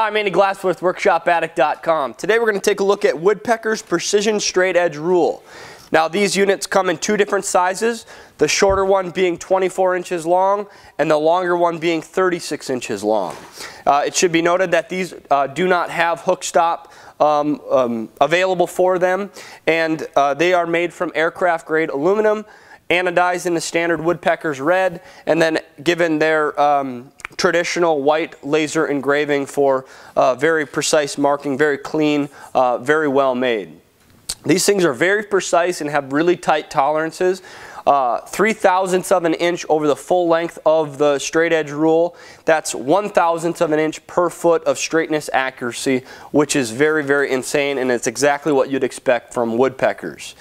Hi, I'm Andy Glass with, WorkshopAddict.com. Today we're going to take a look at Woodpecker's Precision Straight Edge Rule. Now these units come in two different sizes, the shorter one being 24 inches long and the longer one being 36 inches long. Uh, it should be noted that these uh, do not have hook stop um, um, available for them and uh, they are made from aircraft grade aluminum anodized in the standard woodpecker's red and then given their um, traditional white laser engraving for uh, very precise marking, very clean, uh, very well made. These things are very precise and have really tight tolerances. Uh, 3 thousandths of an inch over the full length of the straight edge rule. That's 1 thousandth of an inch per foot of straightness accuracy, which is very, very insane, and it's exactly what you'd expect from woodpeckers.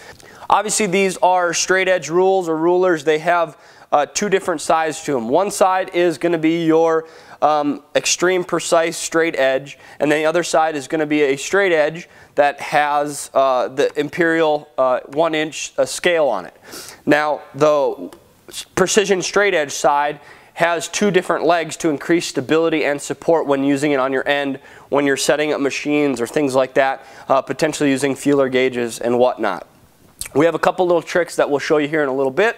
Obviously, these are straight edge rules or rulers. They have uh, two different sides to them. One side is going to be your um, extreme precise straight edge, and then the other side is going to be a straight edge that has uh, the imperial uh, one inch uh, scale on it. Now, the precision straight edge side has two different legs to increase stability and support when using it on your end when you're setting up machines or things like that, uh, potentially using feeler gauges and whatnot. We have a couple little tricks that we'll show you here in a little bit.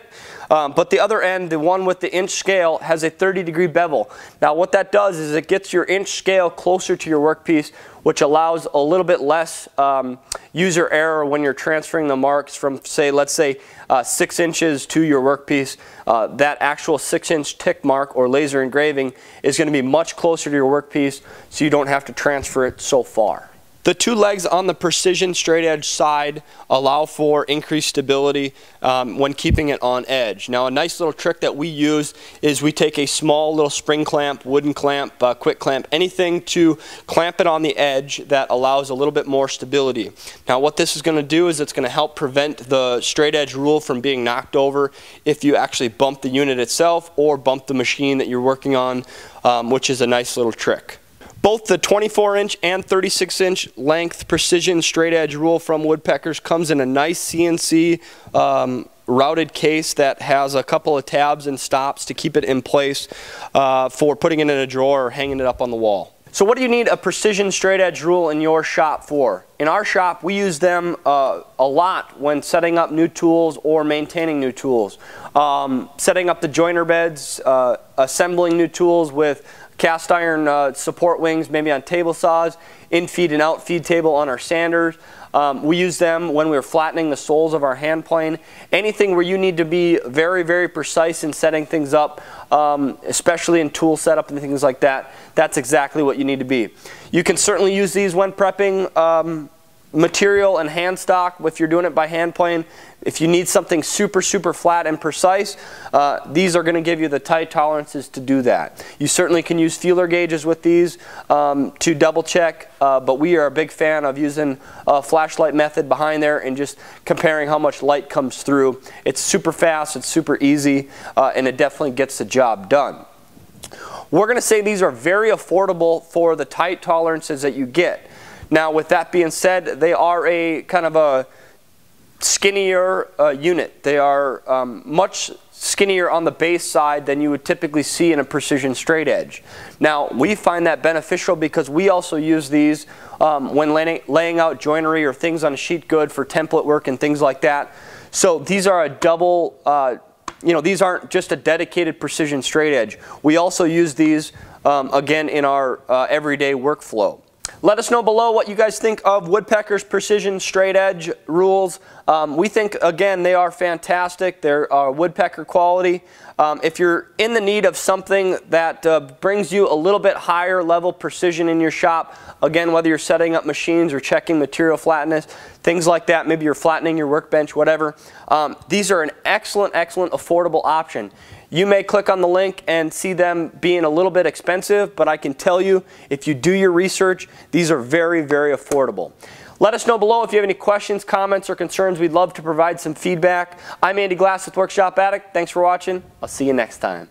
Um, but the other end, the one with the inch scale, has a 30 degree bevel. Now what that does is it gets your inch scale closer to your workpiece, which allows a little bit less um, user error when you're transferring the marks from, say, let's say, uh, six inches to your workpiece. Uh, that actual six inch tick mark or laser engraving is going to be much closer to your workpiece, so you don't have to transfer it so far. The two legs on the precision straight edge side allow for increased stability um, when keeping it on edge. Now a nice little trick that we use is we take a small little spring clamp, wooden clamp, uh, quick clamp, anything to clamp it on the edge that allows a little bit more stability. Now what this is going to do is it's going to help prevent the straight edge rule from being knocked over if you actually bump the unit itself or bump the machine that you're working on, um, which is a nice little trick. Both the 24 inch and 36 inch length precision straight edge rule from Woodpeckers comes in a nice CNC um, routed case that has a couple of tabs and stops to keep it in place uh, for putting it in a drawer or hanging it up on the wall. So what do you need a precision straight edge rule in your shop for? In our shop, we use them uh, a lot when setting up new tools or maintaining new tools. Um, setting up the joiner beds, uh, assembling new tools with cast iron uh, support wings, maybe on table saws, in feed and out feed table on our sanders. Um, we use them when we're flattening the soles of our hand plane. Anything where you need to be very, very precise in setting things up, um, especially in tool setup and things like that, that's exactly what you need to be. You can certainly use these when prepping um, material and hand stock if you're doing it by hand plane. If you need something super, super flat and precise, uh, these are going to give you the tight tolerances to do that. You certainly can use feeler gauges with these um, to double check, uh, but we are a big fan of using a flashlight method behind there and just comparing how much light comes through. It's super fast, it's super easy, uh, and it definitely gets the job done. We're going to say these are very affordable for the tight tolerances that you get. Now, with that being said, they are a kind of a skinnier uh, unit. They are um, much skinnier on the base side than you would typically see in a precision straight edge. Now, we find that beneficial because we also use these um, when laying, laying out joinery or things on a sheet good for template work and things like that. So these are a double, uh, you know, these aren't just a dedicated precision straight edge. We also use these, um, again, in our uh, everyday workflow. Let us know below what you guys think of Woodpecker's Precision Straight Edge rules. Um, we think, again, they are fantastic. They're uh, woodpecker quality. Um, if you're in the need of something that uh, brings you a little bit higher level precision in your shop, again, whether you're setting up machines or checking material flatness, things like that, maybe you're flattening your workbench, whatever, um, these are an excellent, excellent affordable option. You may click on the link and see them being a little bit expensive, but I can tell you, if you do your research, these are very, very affordable. Let us know below if you have any questions, comments, or concerns. We'd love to provide some feedback. I'm Andy Glass with Workshop Addict. Thanks for watching. I'll see you next time.